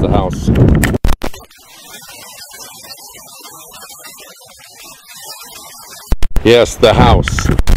the house. Yes, the house.